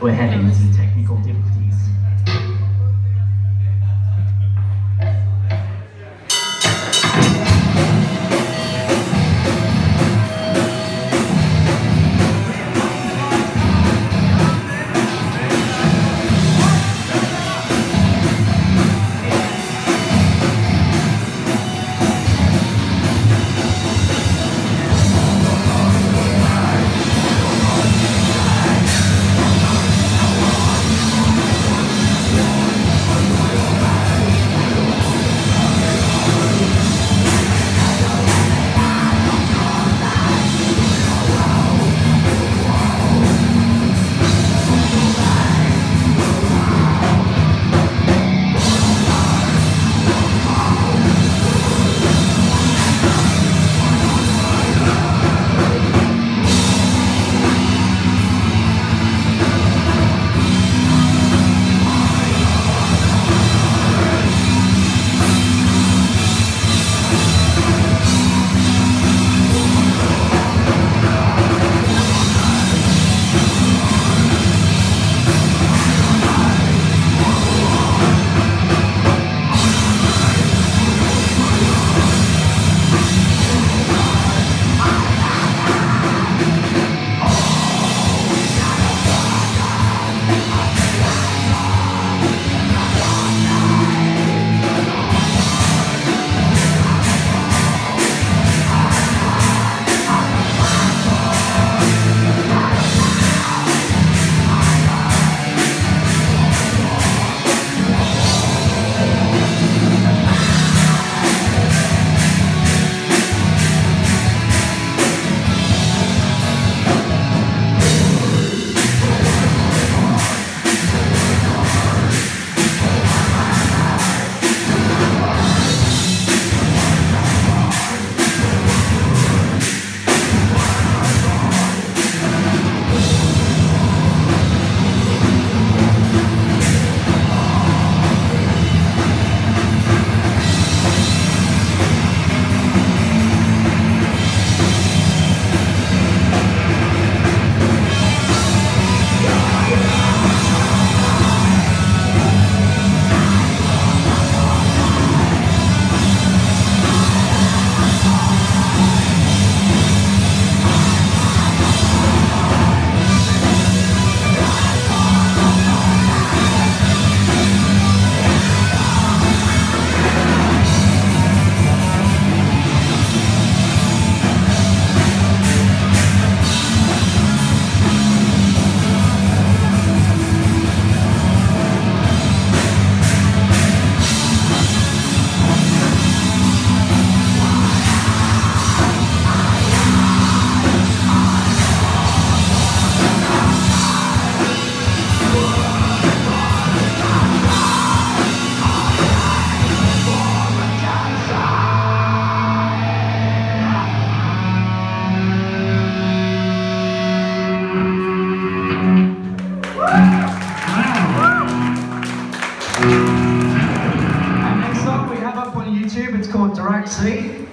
we're heading into And next song we have up on YouTube, it's called Direct.